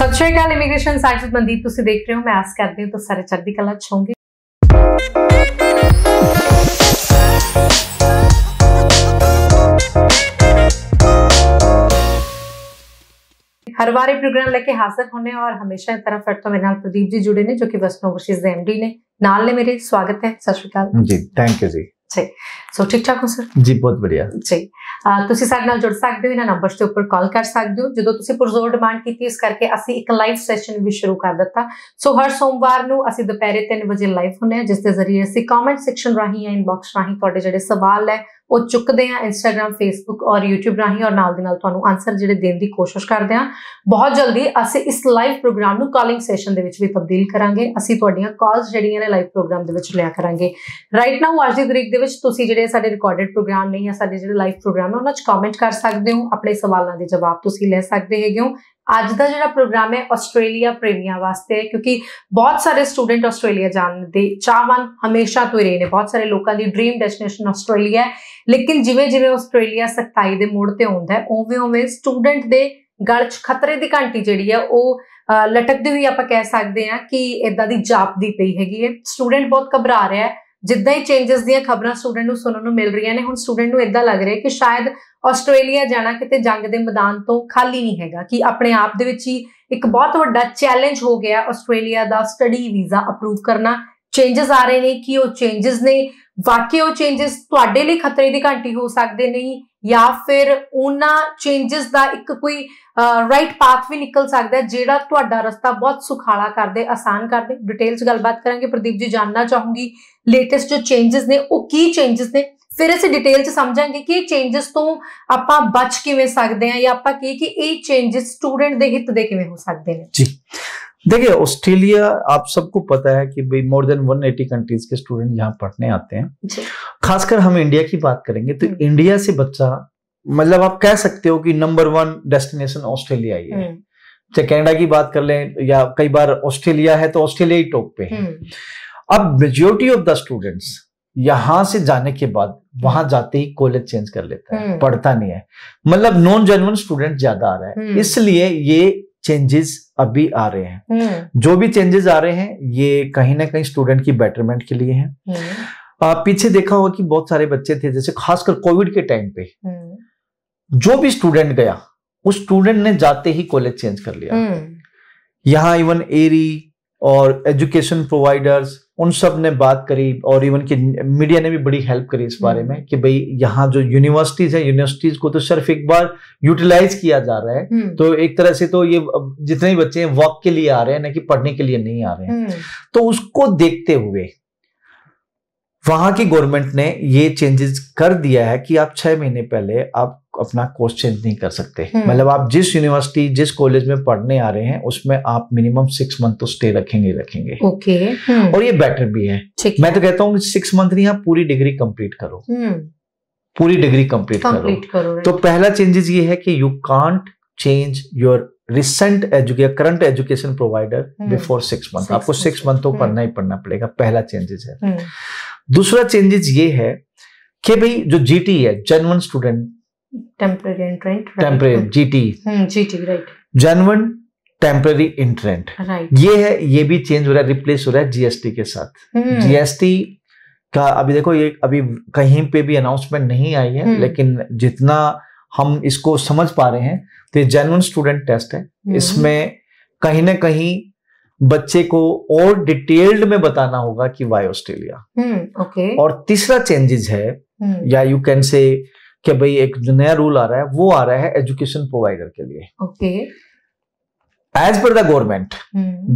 ਸਤਿ ਸ਼੍ਰੀ ਅਕਾਲ immigration site ਵਿੱਚ ਮਨਦੀਪ ਤੁਸੀਂ ਦੇਖ ਰਹੇ ਹੋ ਮੈਂ ਆਸ ਕਰਦੀ ਹਾਂ ਤੁਸੀਂ ਸਾਰੇ ਚੜ੍ਹਦੀ ਕਲਾ ਚ ਹੋਵੋਗੇ ਹਰ ਵਾਰੀ ਪ੍ਰੋਗਰਾਮ ਲੈ ਕੇ ਹਾਜ਼ਰ ਹੋਣੇ ਔਰ ਹਮੇਸ਼ਾ ਇਸ ਤਰ੍ਹਾਂ ਫਿਰ ਤੋਂ ਮੇਰੇ ਨਾਲ ਪ੍ਰਦੀਪ ਜੀ ਜੁੜੇ ਨੇ ਜੋ ਕਿ ਵਸਨ ਓਵਰਸੀਜ਼ ਦੇ ਐਮਡੀ ਨੇ ਨਾਲ ਨੇ ਮੇਰੇ ਸਵਾਗਤ ਹੈ ਸਤਿ ਸ਼੍ਰੀ ਅਕਾਲ जी थैंक यू जी ਜੀ ਸੋ ਠੀਕ ਠਾਕ ਹੋ ਸਰ ਜੀ ਬਹੁਤ ਵਧੀਆ ਜੀ ਤੁਸੀਂ ਸਾਡੇ ਨਾਲ ਜੁੜ ਸਕਦੇ ਹੋ ਇਹਨਾਂ ਨੰਬਰਸ ਤੇ ਉੱਪਰ ਕਾਲ ਕਰ ਸਕਦੇ ਹੋ ਜਦੋਂ ਤੁਸੀਂ ਪੁਰਜ਼ੋਰ ਡਿਮਾਂਡ ਕੀਤੀ ਇਸ ਕਰਕੇ ਅਸੀਂ ਇੱਕ ਲਾਈਵ ਸੈਸ਼ਨ ਵੀ ਸ਼ੁਰੂ ਕਰ ਦਿੱਤਾ। ਸੋ ਹਰ ਸੋਮਵਾਰ ਨੂੰ ਅਸੀਂ ਦੁਪਹਿਰੇ 3 ਵਜੇ ਲਾਈਵ ਹੁੰਨੇ ਆ ਜਿਸ ਦੇ ਜ਼ਰੀਏ ਅਸੀਂ ਕਮੈਂਟ ਸੈਕਸ਼ਨ ਰਾਹੀਂ ਜਾਂ ਇਨਬਾਕਸ ਰਾਹੀਂ ਤੁਹਾਡੇ ਜਿਹੜੇ ਸਵਾਲ ਹੈ ਉਹ ਚੁੱਕਦੇ ਆ ਇੰਸਟਾਗ੍ਰam ਫੇਸਬੁੱਕ ਔਰ YouTube ਰਾਹੀਂ ਔਰ ਨਾਲ ਦੀ ਨਾਲ ਤੁਹਾਨੂੰ ਆਨਸਰ ਜਿਹੜੇ ਦੇਣ ਦੀ ਕੋਸ਼ਿਸ਼ ਕਰਦੇ ਆ। ਬਹੁਤ ਜਲਦੀ ਅਸੀਂ ਇਸ ਲਾਈਵ ਪ੍ਰੋਗਰਾਮ ਨੂੰ ਕਾਲਿੰਗ ਸੈਸ਼ਨ ਦੇ ਵਿੱਚ ਵੀ ਤਬਦੀਲ ਕਰਾਂਗੇ। ਅਸੀਂ ਤੁਹਾਡੀਆਂ ਕਾਲਸ ਜਿਹੜੀਆਂ ਨੇ ਲਾਈਵ ਪ੍ਰੋਗਰਾਮ ਦੇ ਵਿੱਚ ਲਿਆ ਕਰਾਂਗੇ। ਰਾਈਟ ਨਾਓ ਅੱਜ ਦੀ ਤਰੀਕ ਦੇ ਵਿੱਚ ਤੁਸੀਂ ਜਿਹੜੇ ਸਾਡੇ ਰਿਕਾਰਡਡ ਪ੍ਰੋਗਰਾਮ ਨੇ ਜਾਂ ਸਾਡੇ ਜਿਹੜੇ ਲਾਈਵ ਪ੍ਰੋਗਰਾਮ ਨੇ, ਉਹਨਾਂ 'ਚ ਕਮੈਂਟ ਕਰ ਸਕਦੇ ਹੋ। ਆਪਣੇ ਸਵਾਲਾਂ ਦੇ ਜਵਾਬ ਤੁਸੀਂ ਲੈ ਸਕਦੇ ਹੈਗੇ ਹੋ। ਅੱਜ ਦਾ ਜਿਹੜਾ ਪ੍ਰੋਗਰਾਮ ਹੈ ਆਸਟ੍ਰੇਲੀਆ ਪ੍ਰੇਮੀਆਂ ਵਾਸਤੇ ਹੈ ਕਿਉਂਕਿ ਬਹੁਤ ਸਾਰੇ ਸਟੂਡੈਂਟ ਆਸਟ੍ਰੇਲੀਆ ਜਾਣ ਦੇ ਚਾਹਵਾਨ ਹਮੇਸ਼ਾ ਤੋਂ ਹੀ ਰਹੇ ਨੇ ਬਹੁਤ ਸਾਰੇ ਲੋਕਾਂ ਦੀ ਡ੍ਰੀਮ ਡੈਸਟੀਨੇਸ਼ਨ ਆਸਟ੍ਰੇਲੀਆ ਹੈ ਲੇਕਿਨ ਜਿਵੇਂ ਜਿਵੇਂ ਆਸਟ੍ਰੇਲੀਆ ਸਖਤਾਈ ਦੇ ਮੋੜ ਤੇ ਆਉਂਦਾ ਹੈ ਉਵੇਂ ਉਵੇਂ ਸਟੂਡੈਂਟ ਦੇ ਗਲ 'ਚ ਖਤਰੇ ਦੀ ਘੰਟੀ ਜਿਹੜੀ ਹੈ ਉਹ ਅਹ, ਲਟਕਦੀ ਹੋਈ ਆਪਾਂ ਕਹਿ ਸਕਦੇ ਹਾਂ ਕਿ ਇਦਾਂ ਦੀ ਜਾਪਦੀ ਪਈ ਹੈਗੀ ਹੈ ਸਟੂਡੈਂਟ ਬਹੁਤ ਘਬਰਾ ਰਿਹਾ ਹੈ ਜਿੱਦਾਂ ਹੀ ਚੇਂਜਸ ਦੀਆਂ ਖਬਰਾਂ ਸਟੂਡੈਂਟ ਨੂੰ ਸੁਣਨ ਨੂੰ ਮਿਲ ਰਹੀਆਂ ਨੇ, ਹੁਣ ਸਟੂਡੈਂਟ ਨੂੰ ਇਦਾਂ ਲੱਗ ਰਿਹਾ ਕਿ ਸ਼ਾਇਦ ਆਸਟ੍ਰੇਲੀਆ ਜਾਣਾ ਕਿਤੇ ਜੰਗ ਦੇ ਮੈਦਾਨ ਤੋਂ ਖਾਲੀ ਨਹੀਂ ਹੈਗਾ, ਕਿ ਆਪਣੇ ਆਪ ਦੇ ਵਿੱਚ ਹੀ ਇੱਕ ਬਹੁਤ ਵੱਡਾ ਚੈਲੰਜ ਹੋ ਗਿਆ ਆਸਟ੍ਰੇਲੀਆ ਦਾ ਸਟੱਡੀ ਵੀਜ਼ਾ ਅਪਰੂਵ ਕਰਨਾ। ਚੇਂਜਸ ਆ ਰਹੇ ਨੇ, ਕਿ ਉਹ ਚੇਂਜਸ ਨੇ? ਵਾਕਈ ਉਹ ਚੇਂਜਸ ਤੁਹਾਡੇ ਲਈ ਖਤਰੇ ਦੀ ਘੰਟੀ ਹੋ ਸਕਦੇ ਨਹੀਂ? ਜਾਂ ਫਿਰ ਉਹਨਾਂ ਚੇਂਜਸ ਦਾ ਇੱਕ ਕੋਈ ਰਾਈਟ ਪਾਥ ਵੀ ਨਿਕਲ ਸਕਦਾ ਹੈ ਜਿਹੜਾ ਤੁਹਾਡਾ ਰਸਤਾ ਬਹੁਤ ਸੁਖਾਲਾ ਕਰਦੇ ਆਸਾਨ ਕਰਦੇ ਡਿਟੇਲਸ ਗੱਲਬਾਤ ਕਰਾਂਗੇ ਪ੍ਰਦੀਪ ਜੀ ਜਾਨਣਾ ਚਾਹੂੰਗੀ ਲੇਟੈਸਟ ਜੋ ਚੇਂਜਸ ਨੇ ਉਹ ਕੀ ਚੇਂਜਸ ਨੇ ਫਿਰ ਅਸੀਂ ਡਿਟੇਲ ਚ ਸਮਝਾਂਗੇ ਕਿ ਇਹ ਚੇਂਜਸ ਤੋਂ ਆਪਾਂ ਬਚ ਕਿਵੇਂ ਸਕਦੇ ਹਾਂ ਜਾਂ ਆਪਾਂ ਕੀ ਕਿ ਇਹ ਚੇਂਜਸ ਸਟੂਡੈਂਟ ਦੇ ਹਿੱਤ ਦੇ ਕਿਵੇਂ ਹੋ ਸਕਦੇ ਨੇ जी देखिए ऑस्ट्रेलिया आप सबको पता है कि भाई मोर देन 180 कंट्रीज के स्टूडेंट यहाँ पढ़ने आते हैं जी खासकर हम इंडिया की बात करेंगे तो हम्म। इंडिया से बच्चा मतलब आप कह सकते हो कि नंबर वन डेस्टिनेशन ऑस्ट्रेलिया ही है। हम्म, चाहे कनाडा की बात कर लें या कई बार ऑस्ट्रेलिया है तो ऑस्ट्रेलिया ही टॉप पे है। हम्म, अब मेजोरिटी ऑफ़ द स्टूडेंट्स यहाँ से जाने के बाद वहाँ जाते ही कॉलेज चेंज कर लेता है हम्म। पढ़ता नहीं है। मतलब नॉन जेनुअन स्टूडेंट ज़्यादा आ रहा है। हम्म। इसलिए ये चेंजेस अभी आ रहे हैं। हम्म, जो भी चेंजेस आ रहे हैं ये कहीं ना कहीं स्टूडेंट की बेटरमेंट के लिए हैं। हम्म, आ, पीछे देखा होगा कि बहुत सारे बच्चे थे जैसे खासकर कोविड के टाइम पे। हम्म, जो भी स्टूडेंट गया उस स्टूडेंट ने जाते ही कॉलेज चेंज कर लिया। हम्म, यहाँ इवन एरी और एजुकेशन प्रोवाइडर्स उन सबने बात करी और इवन की मीडिया ने भी बड़ी हेल्प करी इस बारे हम्म। में कि भाई यहाँ जो यूनिवर्सिटीज है यूनिवर्सिटीज को तो सिर्फ़ एक बार यूटिलाइज किया जा रहा है। हम्म, तो एक तरह से तो ये जितने भी बच्चे हैं वर्क के लिए आ रहे हैं ना कि पढ़ने के लिए नहीं आ रहे हैं। हम्म, तो उसको देखते हुए वहाँ की गवर्नमेंट ने ये चेंजेस कर दिया है कि आप छह महीने पहले आप अपना कोर्स चेंज नहीं कर सकते। हम्म। मतलब आप जिस यूनिवर्सिटी जिस कॉलेज में पढ़ने आ रहे हैं उसमें आप मिनिमम सिक्स मंथ तो स्टे रखेंगे ही रखेंगे। ओके हम्म, और ये बेटर भी है। मैं तो कहता हूँ सिक्स मंथ नहीं आप पूरी डिग्री कंप्लीट करो। हम्म, पूरी डिग्री कंप्लीट करो। करो तो पहला चेंजेस ये है कि you can't change your recent education current education provider. Before six month आपको सिक्स मंथ तो। पढ़ना ही पढ़ना पड़ेगा पहला चेंजेस है। दूसरा चेंजेस ये है कि भाई जो जीटी है genuine student entrant right? Temporary GT GT right genuine temporary entrant right ये है ये भी चेंज हो रहा है रिप्लेस हो रहा है जीएसटी के साथ. जीएसटी का अभी देखो ये अभी कहीं पे भी अनाउंसमेंट नहीं आई है हम्म। लेकिन जितना हम इसको समझ पा रहे हैं तो ये जेनवन स्टूडेंट टेस्ट है. हम्म, इसमें कहीं ना कहीं बच्चे को और डिटेल्ड में बताना होगा कि वाई ऑस्ट्रेलिया ओके और तीसरा चेंजेस है हम्म, या यू कैन से कि भाई एक नया रूल आ रहा है वो आ रहा है एजुकेशन प्रोवाइडर के लिए। Okay as per the government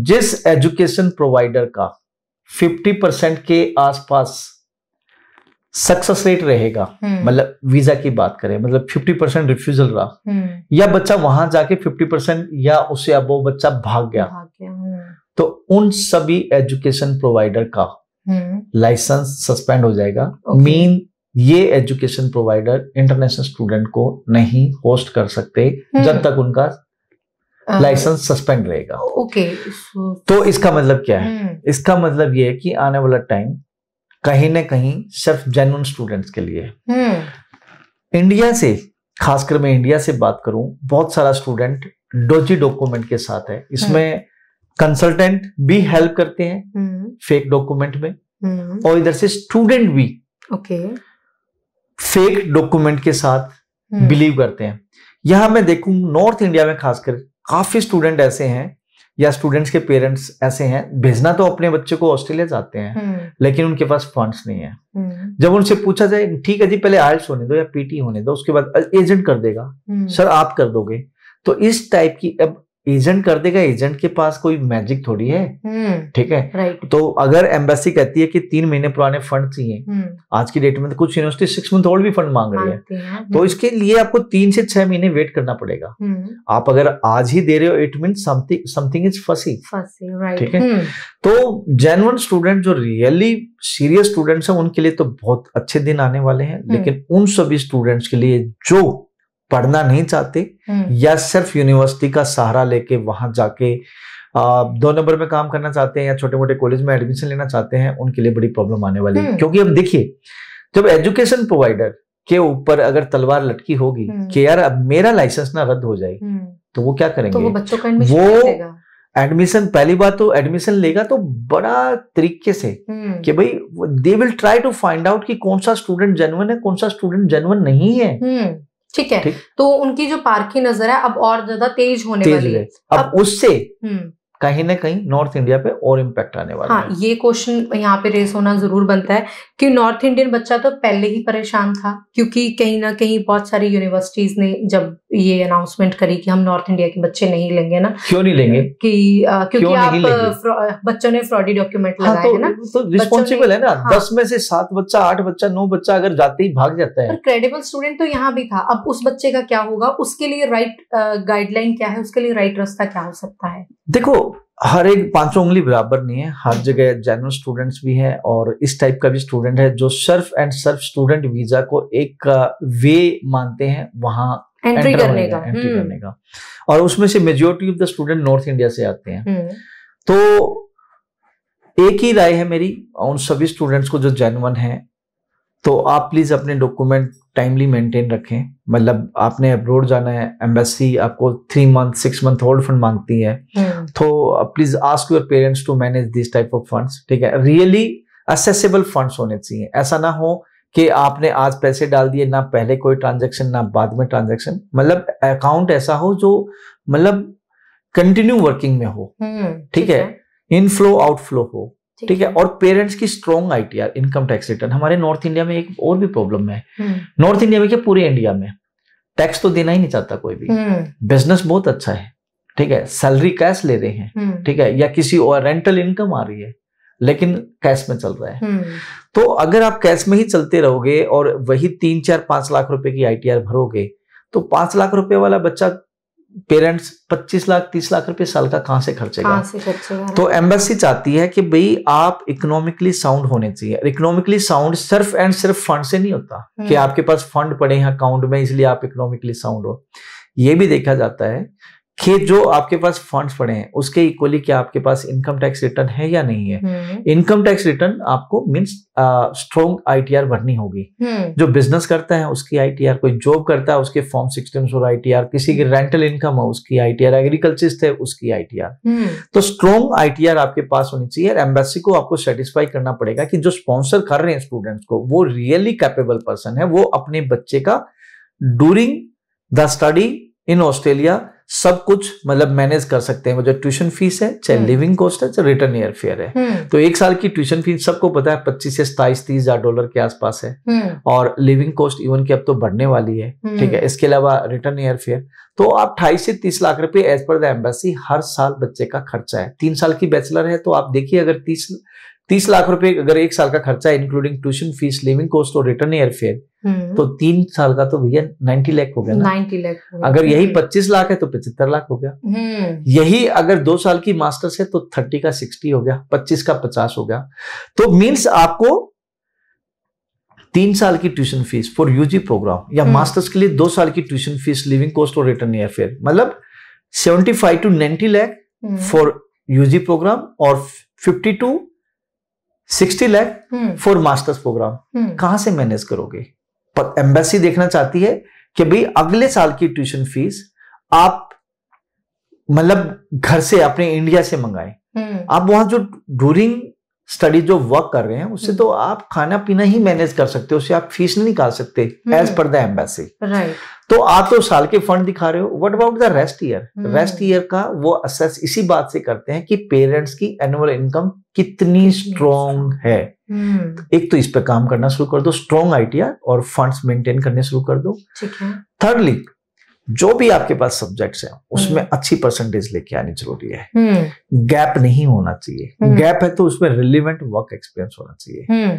जिस एजुकेशन प्रोवाइडर का 50 परसेंट के आसपास सक्सेस रेट रहेगा हम्म, मतलब वीज़ा की बात करें मतलब 50 परसेंट रिफ्यूजल रहा हम्म, या बच्चा वहाँ जाके 50 परसेंट या उससे अब वो बच्चा भाग गया भाग गया हम्म, तो उन सभी एजुकेशन प्रोवाइडर का हम्म, लाइसेंस सस्पेंड हो जाएगा। Okay. मीन ये एजुकेशन प्रोवाइडर इंटरनेशनल स्टूडेंट को नहीं होस्ट कर सकते जब हम्म, तक उनका लाइसेंस सस्पेंड रहेगा। ओके तो इसका मतलब क्या है? हम्म, इसका मतलब ये है कि आने वाला टाइम कहीं ना कहीं सिर्फ़ जेन्युइन स्टूडेंट्स के लिए है। इंडिया से खासकर मैं इंडिया से बात करूँ बहुत सारा स्टूडेंट डोजी डॉक्यूमेंट के साथ है। इसमें कंसल्टेंट भी हेल्प करते हैं हम्म। फेक डॉक्यूमेंट में। हम्म। और इधर से स्टूडेंट भी ओके फेक डॉक्यूमेंट के साथ हम्म, बिलीव करते हैं। यहाँ मैं देखूँ नॉर्थ इंडिया में खासकर काफ़ी स्टूडेंट ऐसे हैं या स्टूडेंट्स के पेरेंट्स ऐसे हैं भेजना तो अपने बच्चे को ऑस्ट्रेलिया जाते हैं हम्म, लेकिन उनके पास फंड्स नहीं है। हम्म, जब उनसे पूछा जाए ठीक है जी पहले आयल्स होने दो या पीटी होने दो उसके बाद एजेंट कर देगा। हम्म, सर आप कर दोगे। तो इस टाइप की अब एजेंट कर देगा एजेंट के पास कोई मैजिक थोड़ी है। हम्म, ठीक है? तो अगर एम्बेसी कहती है कि तीन महीने पुराने फंड चाहिए हम्म, आज की डेट में तो कुछ यूनिवर्सिटी सिक्स मंथ ओल्ड भी फंड मांग रही है। मानते तो इसके लिए आपको तीन से छह महीने वेट करना पड़ेगा। हम्म, आप अगर आज ही दे रहे हो it mean something something is fishy ठीक है। हम्म, तो जेनुअन स्टूडेंट जो रियली सीरियस स्टूडेंट्स हैं उनके लिए तो बहुत अच्छे दिन आने वाले हैं। लेकिन उन सभी स्टूडेंट्स के लिए जो पढ़ना नहीं चाहते हम्म, या सिर्फ़ यूनिवर्सिटी का सहारा लेके वहाँ जाके दो नंबर में काम करना चाहते हैं या छोटे मोटे कॉलेज में एडमिशन लेना चाहते हैं उनके लिए बड़ी प्रॉब्लम आने वाली है। हम्म। क्योंकि अब देखिए जब एजुकेशन प्रोवाइडर के ऊपर अगर तलवार लटकी होगी हम्म। कि यार अब मेरा लाइसेंस ना रद्द हो जाए तो वो क्या करेंगे? तो वो बच्चों का एडमिशन वो- एडमिशन पहली बात तो एडमिशन लेगा तो बड़ा तरीके से कि भाई they will try to find out कि कौन सा स्टूडेंट जेनुअन है कौन सा स्टूडेंट जेनुअन नहीं है। ठीक है? ठीक। तो उनकी जो पारखी नज़र है अब और ज़्यादा तेज होने तेज वाली है है। अब उससे हम्म, कहीं ना कहीं नॉर्थ इंडिया पे और इम्पैक्ट आने वाला हाँ है। ये क्वेश्चन यहाँ पे रेस होना ज़रूर बनता है कि नॉर्थ इंडियन बच्चा तो पहले ही परेशान था क्योंकि कहीं ना कहीं बहुत सारी यूनिवर्सिटीज ने जब ये अनाउंसमेंट करी कि हम नॉर्थ इंडिया के बच्चे नहीं लेंगे ना क्यों नहीं लेंगे? कि अ, क्योंकि क्यों आप? बच्चों ने फ्रॉडी डॉक्यूमेंट हाँ तो, है ना? तो रिस्पॉन्सिबल है ना। हाँ। दस में से सात बच्चा आठ बच्चा नौ बच्चा अगर जाते ही भाग जाता है। क्रेडिबल स्टूडेंट तो यहाँ भी था। अब उस बच्चे का क्या होगा? उसके लिए राइट गाइडलाइन क्या है? उसके लिए राइट रास्ता क्या हो सकता है? देखो हर एक पाँचों उंगली बराबर नहीं है हर जगह जेनुअन स्टूडेंट्स भी हैं और इस टाइप का भी स्टूडेंट है जो सिर्फ़ एंड सिर्फ़ स्टूडेंट वीज़ा को एक वे मानते हैं वहाँ एंट्री करने का एंट्री हम्म, करने का। और उसमें से majority of the student North India से आते हैं। हम्म, तो एक ही राय है मेरी उन सभी स्टूडेंट्स को जो जेनुअन है तो आप प्लीज़ अपने डॉक्यूमेंट टाइमली मेंटेन रखें। मतलब आपने अब्रोड जाना है एम्बेसी आपको three month six month hold fund मांगती है। हम्म, तो please ask your parents to manage this type of funds ठीक है? रियली असेसेबल फंड्स होने चाहिए। ऐसा ना हो कि आपने आज पैसे डाल दिए ना पहले कोई ट्रांजेक्शन ना बाद में ट्रांजेक्शन मतलब अकाउंट ऐसा हो जो मतलब कंटिन्यू वर्किंग में हो हम्म, ठीक है? इनफ्लो आउटफ्लो हो। ठीक है और पेरेंट्स की strong ITR income tax return हमारे नॉर्थ इंडिया में एक और भी प्रॉब्लम है। हम्म, नॉर्थ इंडिया में क्या पूरे इंडिया में। टैक्स तो देना ही नहीं चाहता कोई भी। हम्म, बिज़नेस बहुत अच्छा है। ठीक है सैलरी कैश ले रहे हैं। हम्म, ठीक है या किसी और रेंटल इनकम आ रही है लेकिन कैश में चल रहा है। हम्म, तो अगर आप कैश में ही चलते रहोगे और वही तीन चार पाँच लाख रुपए की आईटीआर भरोगे तो पाँच लाख रुपए वाला बच्चा पेरेंट्स पच्चीस लाख तीस लाख रुपए साल का कहाँ से खर्चेगा? कहाँ से खर्चेगा? तो एम्बेसी चाहती है कि भाई आप इकोनॉमिकली साउंड होने चाहिए। इकोनॉमिकली साउंड सिर्फ़ एंड सिर्फ़ फंड से नहीं होता कि हम्म। आपके पास फंड पड़े हैं अकाउंट में इसलिए आप इकोनॉमिकली साउंड हो। ये भी देखा जाता है कि जो आपके पास फंड्स पड़े हैं उसके इक्वली क्या आपके पास इनकम टैक्स रिटर्न है या नहीं है? इनकम टैक्स रिटर्न आपको मीन्स स्ट्रॉन्ग आईटीआर भरनी होगी। हम्म, जो बिज़नेस करता है उसकी आईटीआर कोई जॉब करता है उसके फॉर्म सिक्सटीन और आईटीआर किसी की रेंटल इनकम है उसकी आईटीआर एग्रीकल्चरिस्ट है उसकी आईटीआर तो स्ट्रॉन्ग आईटीआर आपके पास होनी चाहिए और एम्बेसी को आपको सेटिस्फाई करना पड़ेगा कि जो स्पॉन्सर कर रहे हैं स्टूडेंट्स को वो रियली कैपेबल पर्सन है वो अपने बच्चे का during the study in Australia सब कुछ मतलब मैनेज कर सकते हैं। जो ट्यूशन फ़ीस है चाहे हम्म। लिविंग कॉस्ट है चाहे रिटर्न ईयर फेयर है। हम्म, तो एक साल की ट्यूशन फ़ीस सबको पता है पच्चीस से सताइस तीस हज़ार डॉलर के आसपास है। हम्म, और लिविंग कॉस्ट इवन की अब तो बढ़ने वाली है हम्म, ठीक है? इसके अलावा रिटर्न ईयर फेयर तो आप अठाईस से तीस लाख रुपए एज पर द एम्बेसी हर साल बच्चे का खर्चा है। तीन साल की बैचलर है तो आप देखिए अगर तीस तीस लाख रुपए अगर एक साल का खर्चा है including tuition fees living cost और रिटर्न हम्म, तो तीन साल का तो भैया नाइन्टी लाख हो गया ना। 90 लाख अगर यही पच्चीस लाख है तो पचहत्तर लाख हो गया। हम्म, यही अगर दो साल की मास्टर्स है तो थर्टी का सिक्सटी हो गया पच्चीस का पचास हो गया। तो मीन्स आपको तीन साल की tuition fees for UG program या हम्म। मास्टर्स के लिए दो साल की ट्यूशन फ़ीस लिविंग कॉस्ट और रिटर्न ईयर फेयर मतलब seventy five to ninety lakh hmm, for UG program और fifty to sixty lakh for masters program कहाँ से मैनेज करोगे? पर एम्बेसी देखना चाहती है कि भाई अगले साल की ट्यूशन फ़ीस आप मतलब घर से अपने इंडिया से मंगाए। हम्म, आप वहाँ जो ड्यूरिंग स्टडी जो वर्क कर रहे हैं उससे हम्म। तो आप खाना पीना ही मैनेज कर सकते हो उससे आप फ़ीस नहीं निकाल सकते। As per the embassy right तो आप तो साल के फंड दिखा रहे हो। What about the rest year. Rest year का वो असेस इसी बात से करते हैं कि पेरेंट्स की एनुअल इनकम कितनी स्ट्रॉन्ग है। हम्म, एक तो इस पर काम करना शुरू कर दो स्ट्रॉन्ग आइडिया और फंड्स मेंटेन करने शुरू कर दो। ठीक है। थर्डली जो भी आपके पास सब्जेक्ट्स हैं उसमें हम्म। अच्छी परसेंटेज लेके आनी ज़रूरी है। हम्म, गैप नहीं होना चाहिए। हम्म। गैप है तो उसमें रिलेवेंट वर्क एक्सपीरियंस होना चाहिए। हम्म,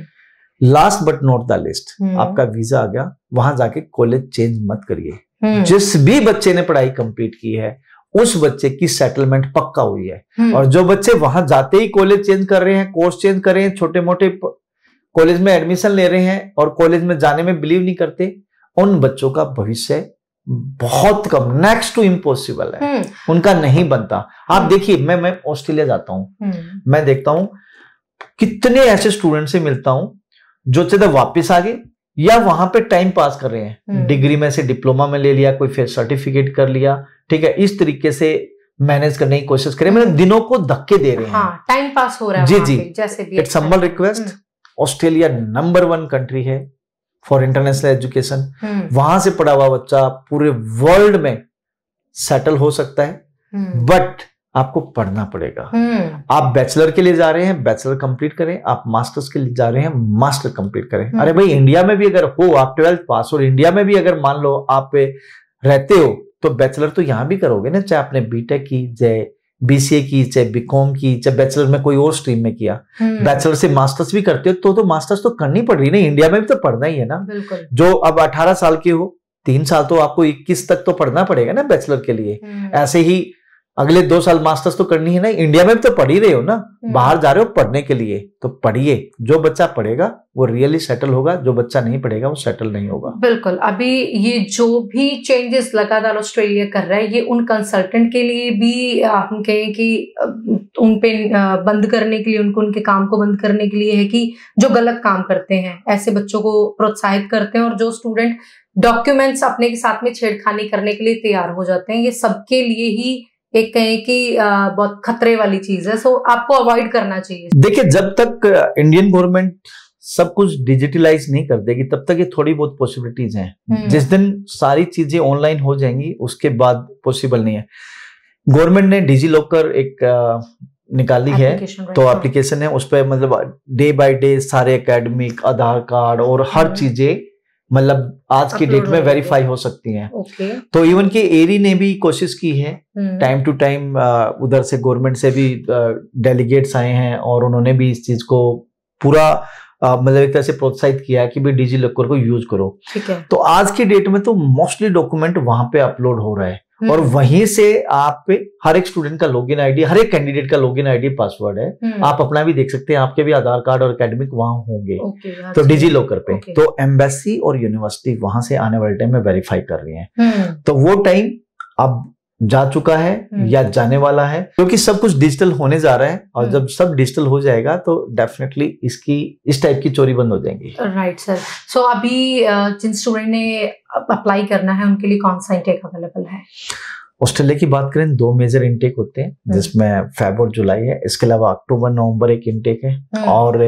last but not the least hmm. आपका वीज़ा आ गया वहाँ जाके कॉलेज चेंज मत करिए। हम्म, जिस भी बच्चे ने पढ़ाई कंप्लीट की है उस बच्चे की सेटलमेंट पक्का हुई है। हम्म, और जो बच्चे वहाँ जाते ही कॉलेज चेंज कर रहे हैं कोर्स चेंज कर रहे हैं छोटे मोटे कॉलेज में एडमिशन ले रहे हैं और कॉलेज में जाने में बिलीव नहीं करते उन बच्चों का भविष्य बहुत कम नेक्स्ट टू इम्पॉसिबल है। हम्म, उनका नहीं बनता। आप हम्म। देखिए मैं मैं ऑस्ट्रेलिया जाता हूँ। हम्म, मैं देखता हूँ कितने ऐसे स्टूडेंट से मिलता हूँ जो चाहे वापस आ गए या वहाँ पे टाइम पास कर रहे हैं। डिग्री में से डिप्लोमा में ले लिया कोई फिर सर्टिफिकेट कर लिया ठीक है? इस तरीके से मैनेज करने की कोशिश करें। मतलब दिनों को धक्के दे रहे हैं। हाँ टाइम पास हो रहा है जी, जी। जैसे भी it's humble request Australia number one country है। फॉर इंटरनेशनल एजुकेशन वहाँ से पढ़ा हुआ बच्चा पूरे वर्ल्ड में सेटल हो सकता है बट आपको पढ़ना पड़ेगा। हम्म, आप बैचलर के लिए जा रहे हैं बैचलर कंप्लीट करें। आप मास्टर्स के लिए जा रहे हैं मास्टर कंप्लीट करें। हम्म। अरे भाई इंडिया में भी अगर हो आप ट्वेल्थ पास और इंडिया में भी अगर मान लो आप रहते हो तो बैचलर तो यहाँ भी करोगे ना चाहे आपने बीटेक की चाहे बीसीए की चाहे बीकॉम की चाहे बैचलर में कोई और स्ट्रीम में किया। हम्म, बैचलर से मास्टर्स भी करते हो तो तो मास्टर्स तो करनी पड़ रही है ना? इंडिया में भी तो पढ़ना ही है ना? जो अब 18 साल के हो तीन साल तो आपको 21 तक तो पढ़ना पड़ेगा ना बैचलर के लिए। हम्म, ऐसे ही अगले दो साल मास्टर्स तो करनी है ना इंडिया में भी तो पढ़ ही रहे हो ना। हम्म, बाहर जा रहे हो पढ़ने के लिए तो पढ़िए। जो बच्चा पढ़ेगा वो रियली सेटल होगा जो बच्चा नहीं पढ़ेगा वो सेटल नहीं होगा। बिल्कुल अभी ये जो भी चेंजेस लगातार ऑस्ट्रेलिया कर रहा है ये उन कंसल्टेंट के लिए भी हम कहें कि उन पे बंद करने के लिए उनको उनके काम को बंद करने के लिए है कि जो गलत काम करते हैं ऐसे बच्चों को प्रोत्साहित करते हैं और जो स्टूडेंट डॉक्यूमेंट्स अपने के साथ में छेड़खानी करने के लिए तैयार हो जाते हैं ये सबके लिए ही एक कहें कि बहुत खतरे वाली चीज़ है सो आपको अवॉइड करना चाहिए देखिए जब तक इंडियन गवर्नमेंट सब कुछ डिजिटलाइज नहीं कर देगी तब तक ये थोड़ी बहुत पॉसिबिलिटीज हैं हम्म। जिस दिन सारी चीज़ें ऑनलाइन हो जाएँगी उसके बाद पॉसिबल नहीं है गवर्नमेंट ने डिजी लॉकर एक निकाली है तो। एप्लीकेशन है उस पर मतलब डे बाय डे सारे एकेडमिक आधार कार्ड और हर हम्म। चीज़ें मतलब आज की डेट में वेरीफाई हो। सकती हैं। ओके तो इवन की एरी ने भी कोशिश की है टाइम टू टाइम उधर से गवर्नमेंट से भी डेलीगेट्स आए हैं और उन्होंने भी इस चीज़ को पूरा मतलब एक तरह से प्रोत्साहित किया है कि भी डिजी लॉकर को यूज़ करो। ठीक है। तो आज की डेट में तो मोस्टली डॉक्यूमेंट वहाँ पे अपलोड हो रहा है। और हम्म, वहीं से आप पे हर एक स्टूडेंट का लॉगिन आईडी हर एक कैंडिडेट का लॉगिन आईडी पासवर्ड है। हम्म, आप अपना भी देख सकते हैं आपके भी आधार कार्ड और अकेडमिक वहाँ होंगे। तो अच्छा। डिजी लॉकर पे तो एम्बेसी और यूनिवर्सिटी वहाँ से आने वाले टाइम में वेरीफाई कर रही हैं। हम्म, तो वो टाइम अब जा चुका है हम्म। या जाने वाला है क्योंकि सब कुछ डिजिटल होने जा रहा है और हम्म। जब सब डिजिटल हो जाएगा तो डेफिनेटली इसकी इस टाइप की चोरी बंद हो जाएँगी राइट सर सो अभी जिन स्टूडेंट ने अप्लाई करना है उनके लिए कौन सा इंटेक अवेलेबल है ऑस्ट्रेलिया की बात करें दो मेजर इनटेक होते हैं हम्म। जिसमें फेब और जुलाई है इसके अलावा अक्टूबर नवंबर एक इनटेक है और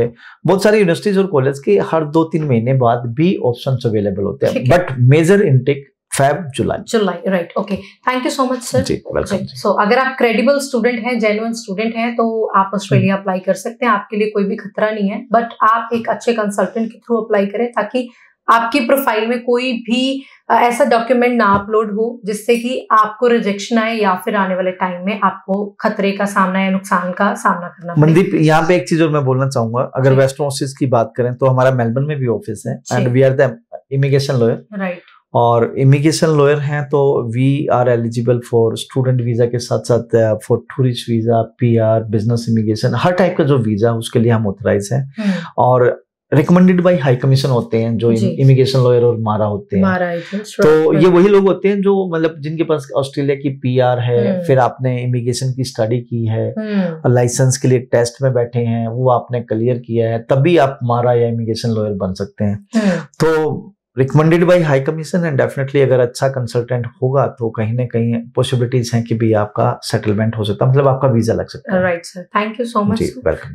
बहुत सारी यूनिवर्सिटीज और कॉलेज के हर दो तीन महीने बाद भी ऑप्शन अवेलेबल होते हैं है। But major intake Feb July July right okay thank you so much sir ji welcome so अगर आप क्रेडिबल स्टूडेंट हैं जेन्युइन स्टूडेंट हैं तो आप ऑस्ट्रेलिया अप्लाई कर सकते हैं आपके लिए कोई भी खतरा नहीं है बट आप एक अच्छे कंसल्टेंट के थ्रू अप्लाई करें ताकि आपकी प्रोफ़ाइल में कोई भी ऐसा डॉक्यूमेंट ना अपलोड हो जिससे कि आपको रिजेक्शन आए या फिर आने वाले टाइम में आपको खतरे का सामना या नुकसान का सामना करना पड़े। मनदीप यहाँ पे एक चीज़ और मैं बोलना चाहूँगा। अगर। वेस्टर्न ऑफ़िस की बात करें तो हमारा मेलबर्न में भी ऑफ़िस है and we are the immigration lawyer right और इमिग्रेशन लॉयर हैं तो we are eligible for student visa के साथ साथ for tourist visa PR business immigration her type का जो वीज़ा उसके लिए हम ऑथराइज हैं। और रिकमेंडेड बाय हाई कमीशन होते हैं जो इमिग्रेशन लॉयर और मारा होते हैं। agents, तो right, ये वही लोग होते हैं जो मतलब जिनके पास ऑस्ट्रेलिया की पीआर है हम्म। फिर आपने इमिग्रेशन की स्टडी की है हम्म, लाइसेंस के लिए टेस्ट में बैठे हैं वो आपने क्लियर किया है तभी आप मारा या इमिग्रेशन लॉयर बन सकते हैं। हम्म, तो recommended by high commission and definitely अगर अच्छा कंसल्टेंट होगा तो कहीं ना कहीं पॉसिबिलिटीज हैं कि भी आपका सेटलमेंट हो सकता है मतलब आपका वीजा लग सकता है right sir thank you so much ji welcome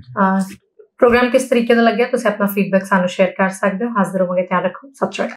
programme ਕਿਸ ਤਰੀਕੇ ਦਾ ਲੱਗਿਆ ਤੁਸੀਂ ਆਪਣਾ ਫੀਡਬੈਕ ਸਾਨੂੰ ਸ਼ੇਅਰ ਕਰ ਸਕਦੇ ਹੋ ਹਾਜ਼ਰ ਹੋਵਾਂਗੇ ਧਿਆਨ ਰੱਖੋ ਸਤਿ ਸ਼੍ਰੀ ਅਕਾਲ